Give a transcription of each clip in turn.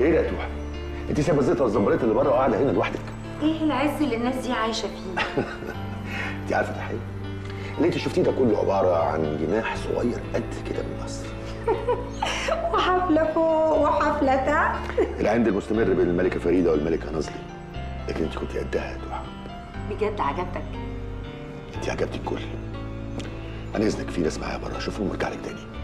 إيه ده يا توحه انت سايبه الزيطة والزمبريت اللي بره وقاعدة هنا لوحدك. إيه العز اللي الناس دي عايشة فيه؟ انت عارفة حقيقي اللي انت شفتيه ده كله عبارة عن جناح صغير قد كده من القصر. وحفلة فوق وحفلة تحت. العند المستمر بين الملكة فريدة والملكة نازلي لكن انت كنت قدها يا توحه بجد عجبتك؟ انت عجبتي الكل أنا إذنك في ناس معايا بره. اشوفهم وارجع لك تاني.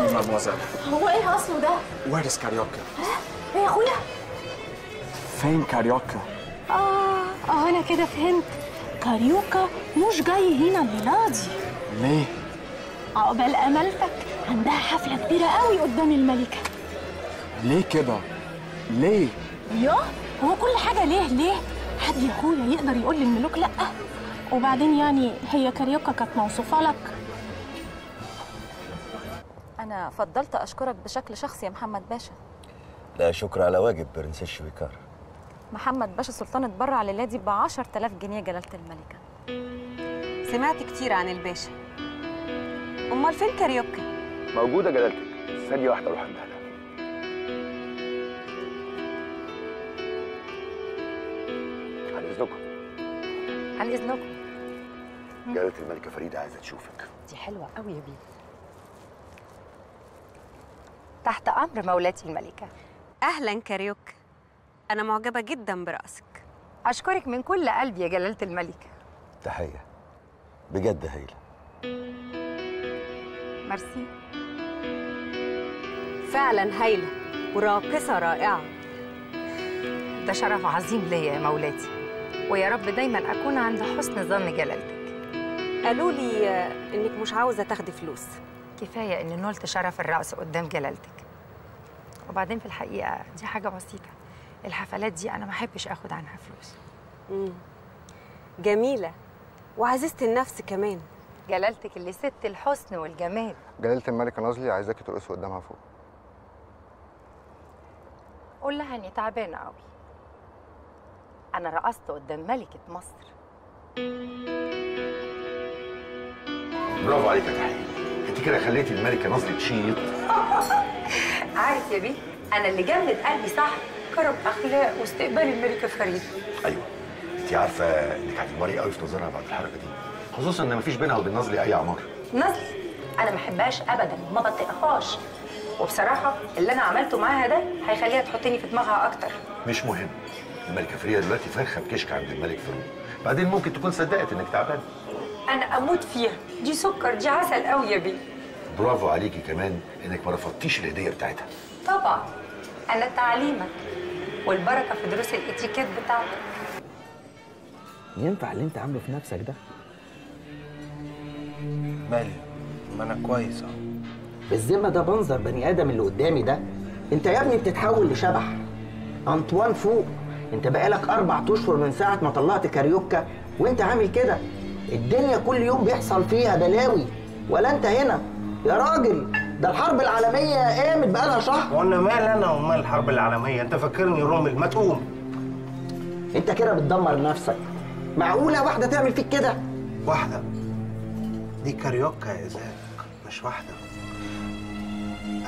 Me, mademoiselle. هو إيه اصله ده؟ Where is Carioca? إيه يا أخويا؟ فين Carioca? آه آه أنا كده فهمت كاريوكا مش جاي هنا الليلة دي ليه؟ عقبال أملتك عندها حفلة كبيرة قوي قدام الملكة ليه كده؟ ليه؟ ياه هو كل حاجة ليه ليه؟ حد يا أخويا يقدر يقول للملوك لأ وبعدين يعني هي كاريوكا كانت موصوفة لك أنا فضلت أشكرك بشكل شخصي يا محمد باشا. لا شكر على واجب princess شويكار. محمد باشا سلطان اتبرع لل lady ب 10000 جنيه جلالة الملكة. سمعت كتير عن الباشا. أمال فين كاريوكا موجودة جلالتك. ثانية واحدة أروح عندها. عن إذنكم. عن إذنكم. جلالة الملكة فريدة عايزة تشوفك. دي حلوة قوي يا بيه تحت أمر مولاتي الملكة. أهلا كاريوكا أنا معجبة جدا برأسك. أشكرك من كل قلبي يا جلالة الملكة. تحية. بجد هايله ميرسي. فعلا هايله وراقصة رائعة. ده شرف عظيم ليا يا مولاتي. ويا رب دايما أكون عند حسن ظن جلالتك. قالوا لي إنك مش عاوزة تاخدي فلوس. كفاية ان نلت شرف الرقص قدام جلالتك. وبعدين في الحقيقة دي حاجة بسيطة. الحفلات دي أنا ما أحبش آخد عنها فلوس. مم. جميلة. وعزيزه النفس كمان. جلالتك اللي ست الحسن والجمال. جلالة الملكة نازلي عايزاكي ترقصي قدامها فوق. قول لها إني تعبانة قوي أنا رقصت قدام ملكة مصر. برافو عليك يا تحية. أنت كده خليتي الملكة نازلي تشيط. عارف يا بيه أنا اللي جمد قلبي صح كرم أخلاق واستقبال الملكه فريده أيوه. انت عارفة إنك هتكبري قوي في نظرها بعد الحركة دي. خصوصا إن مفيش بينها وبين نازلي أي اعمار نازلي أنا ما بحبهاش ابدا ما بطيقهاش. وبصراحة اللي أنا عملته معاها ده هيخليها تحطني في دماغها أكتر. مش مهم. الملكة فريدة دلوقتي فرخة بكشك عند الملك فاروق بعدين ممكن تكون صدقت إنك تعبان. أنا أموت فيها. دي سكر دي عسل قوي يا بيه. برافو عليكي كمان إنك ما رفضتيش الهدية بتاعتها. طبعا. أنا تعليمك والبركة في دروس الإتيكيت بتاعتك. ينفع اللي أنت عامله في نفسك ده؟ مالي؟ ما أنا كويس أهو. بالذمه ده منظر بني آدم اللي قدامي ده. أنت يا ابني بتتحول لشبح. أنطوان فوق. أنت بقالك أربع أشهر من ساعة ما طلعت كاريوكا. وأنت عامل كده. الدنيا كل يوم بيحصل فيها بلاوي. ولا أنت هنا. يا راجل ده الحرب العالمية قامت بقالها شهر. وأنا مال أنا ومال الحرب العالمية؟ انت فاكرني رومل ما تقوم. انت كده بتدمر نفسك. معقولة واحدة تعمل فيك كده؟ واحدة. دي كاريوكا يا إزاك مش واحدة.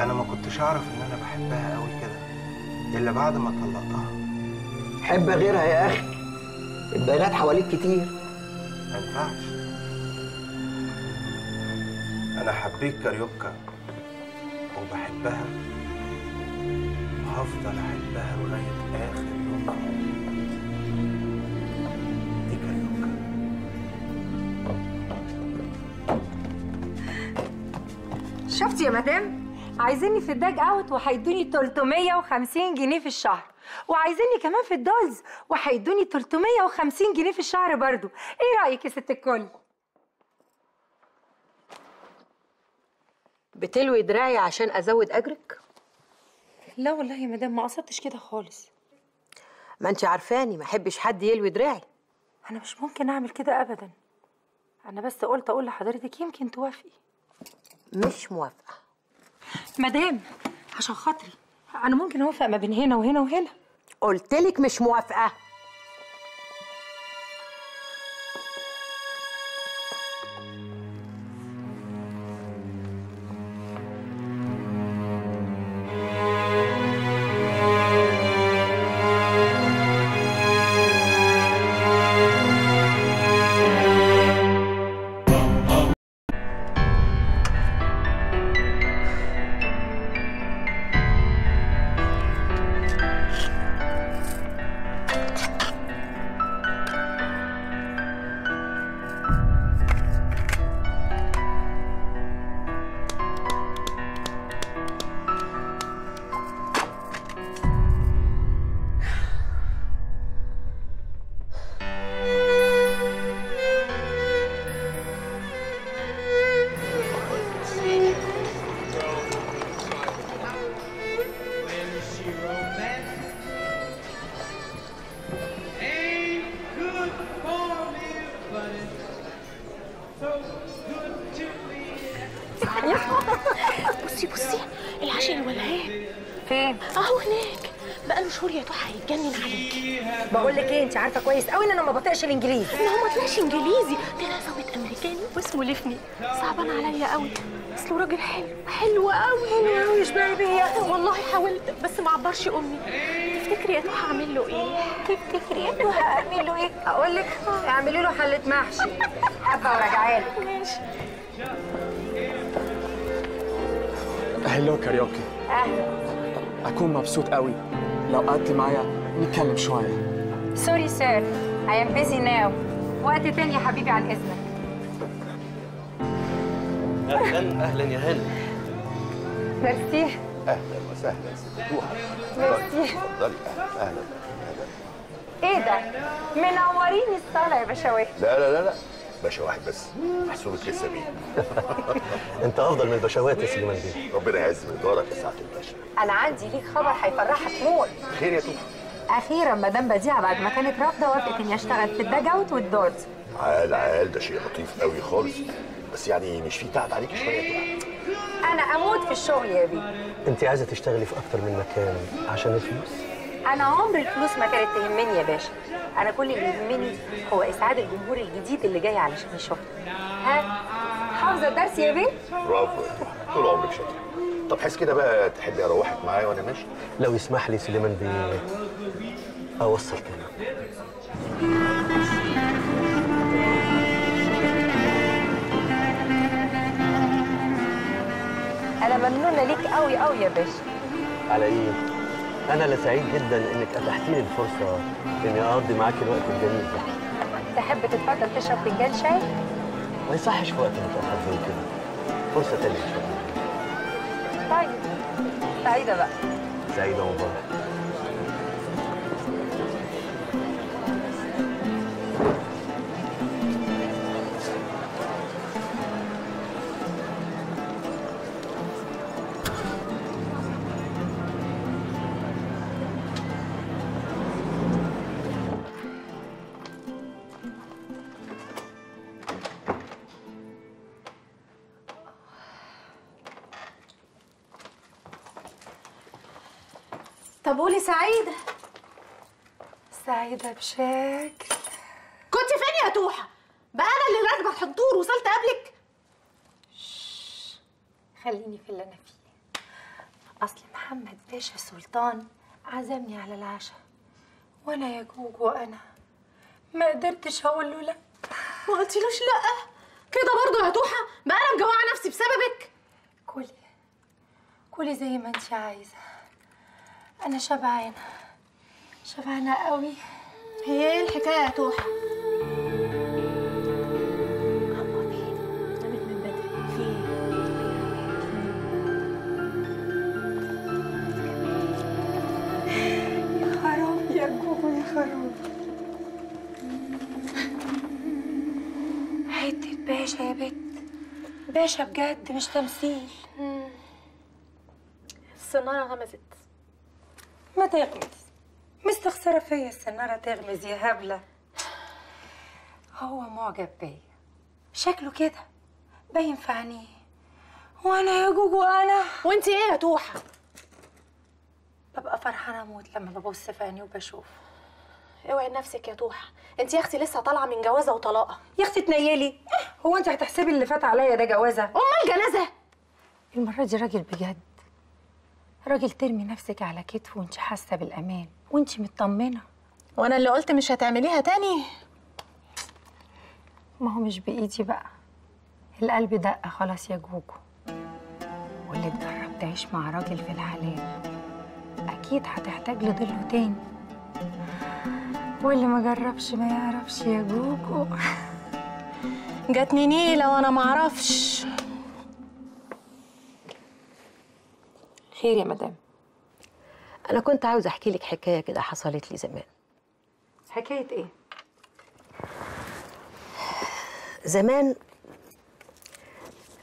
أنا ما كنتش أعرف إن أنا بحبها قوي كده إلا بعد ما طلقتها. حب غيرها يا أخي. البنات حواليك كتير. ما ينفعش. أنا حبيت كاريوكا وبحبها وهفضل أحبها لغاية آخر يوم. دي كاريوكا. شفتي يا مدام؟ عايزيني في الداج أوت وهيدوني 350 جنيه في الشهر. وعايزيني كمان في الدولز وهيدوني 350 جنيه في الشهر برضو. إيه رأيك يا ست الكل؟ بتلوي دراعي عشان أزود أجرك؟ لا والله يا مدام ما قصدتش كده خالص. ما انت عارفاني ما احبش حد يلوي دراعي. أنا مش ممكن أعمل كده ابدا. أنا بس قلت أقول لحضرتك يمكن توافقي. مش موافقة. مدام عشان خاطري أنا ممكن أوافق ما بين هنا وهنا وهنا؟ قلتلك مش موافقة. بصي بصي العشاء الولعان فين؟ أهو هناك. بقاله شهور يا توحة هيتجنن عليكي بقول لك إيه أنت عارفة كويس قوي إن أنا ما بطيقش الإنجليزي. ما هو ما طلعش إنجليزي. طلع ظابط أمريكاني. واسمه ليفني صعبان عليا قوي اصله راجل حلو. حلو قوي حلو قوي اشبعي بيا والله حاولت بس ما عبرش أمي. تفتكري يا توحة اعمل له إيه؟ تفتكري يا توحة اعمل له إيه؟ أقول لك اعملي له حلة محشي. حبه وراجعه لك ماشي. hello كاريوكا أهلا. أكون مبسوط قوي لو قعدتي معايا نتكلم شوية. sorry sir I'm busy now وقت تاني يا حبيبي عن اذنك أهلا أهلا يا هاني ميرسي أهلا وسهلا. ميرسي. اتفضلي أهلا أهلا إيه ده؟ منوريني الصاله يا بشوات لا لا لا لا. باشا واحد بس. محسوبك لسه بيه أنت أفضل من البشوات يا سليمان بيه ربنا يعز من دارك يا سعادة الباشا. أنا عندي ليك خبر هيفرحك موت. خير يا توحة أخيرا مدام بديعة بعد ما كانت رافضة وافقت إني أشتغل في الداج أوت والدورز. عال عال ده شيء لطيف قوي خالص. بس يعني مش في تعب عليك شوية؟ يا توحة أنا أموت في الشغل يا بيه أنت عايزة تشتغلي في أكتر من مكان عشان الفلوس؟ أنا عمر الفلوس ما كانت تهمني يا باشا. أنا كل اللي يهمني هو إسعاد الجمهور الجديد اللي جاي علشان يشوفني ها؟ حافظة الدرس يا بيه برافو. طول عمرك شاطر. طب حس كده بقى تحبي أروحك معايا وأنا ماشي؟ لو يسمح لي سليمان بيه أوصل كلام أنا ممنونة ليك قوي قوي يا باشا. على إيه؟ أنا اللي سعيد جدا إنك اتحتي لي الفرصة إني أقضي معاكي الوقت الجميل ده. تحب تتفضل تشرب فنجان شاي؟ ما يصحش في وقت متأخر زي كده. فرصة تانية إن شاء الله. طيب سعيدة بقى. سعيدة مبارك طب قولي سعيدة سعيدة بشكل كنت فين يا توحة؟ بقى أنا اللي راكبة الحنطور وصلت قبلك. خليني في اللي أنا فيه. أصل محمد باشا سلطان عزمني على العشاء. وأنا يا جوجو أنا ما قدرتش أقول له لأ. ما قلتلوش لأ. كده برضه يا توحة بقى أنا مجوعة نفسي بسببك. كلي. كلي زي ما انت عايزة. أنا شبعانة شبعانة قوي هي إيه الحكاية يا توحة؟ يا يا يا حتة باشا يا بت باشا بجد مش تمثيل الصنارة غمزت تغمز مستخسرة فيا السنارة تغمز يا هبلة. هو معجب بيا شكله كده. باين في عينيه وأنا يا جوجو أنا. وانت إيه يا توحة؟ ببقى فرحانة أموت لما ببص في عينيه وبشوف. اوعي نفسك يا توحة. انت يا أختي لسه طالعة من جوازة وطلاقة. يا أختي تنيلي. هو انت هتحسبي اللي فات عليا ده جوازة؟ امال جنازة؟ المرة دي راجل بجد. راجل ترمي نفسك على كتفه وانت حاسة بالأمان وانت مطمنة. وأنا اللي قلت مش هتعمليها تاني. ما هو مش بإيدي بقى. القلب دق خلاص يا جوجو. واللي تجرب تعيش مع راجل في الحلال أكيد هتحتاج لضله تاني. واللي ما جربش ما يعرفش يا جوجو. جاتني نيلة وأنا معرفش خير يا مدام. أنا كنت عاوزة أحكي لك حكاية كده حصلت لي زمان. حكاية إيه؟ زمان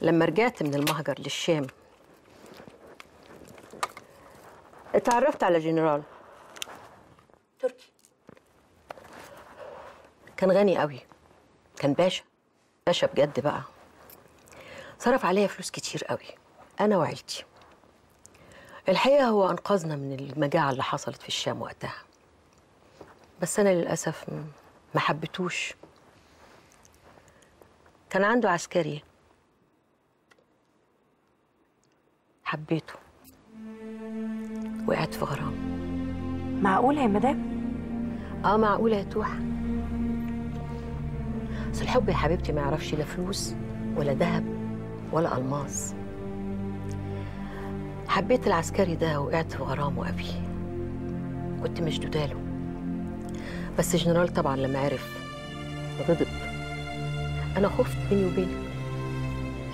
لما رجعت من المهجر للشام اتعرفت على جنرال. تركي. كان غني قوي كان باشا باشا بجد بقى. صرف عليا فلوس كتير قوي أنا وعيلتي. الحقيقة هو أنقذنا من المجاعة اللي حصلت في الشام وقتها. بس أنا للأسف ما حبيتوش كان عنده عسكري. حبيته. وقعت في غرام. معقوله يا مدام؟ آه معقوله يا توحة. بس الحب يا حبيبتي ما يعرفش لا فلوس ولا ذهب ولا ألماس. حبيت العسكري ده وقعت في غرامه قوي كنت مشدوده له بس الجنرال طبعا لما عرف. غضب. أنا خفت بيني وبينه.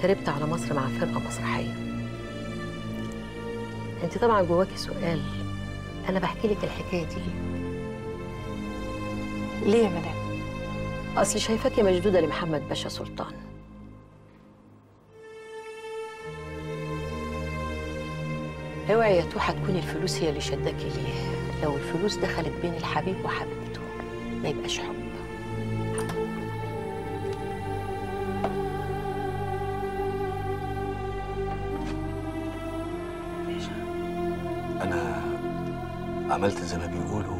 هربت على مصر مع فرقة مسرحية. أنت طبعا جواكي سؤال. أنا بحكي لك الحكاية دي ليه؟ ليه يا مدام؟ أصل شايفاكي مشدودة لمحمد باشا سلطان. اوعي يا توحه تكون الفلوس هي اللي شداكي ليه لو الفلوس دخلت بين الحبيب وحبيبته ما يبقاش حب. أنا عملت زي ما بيقولوا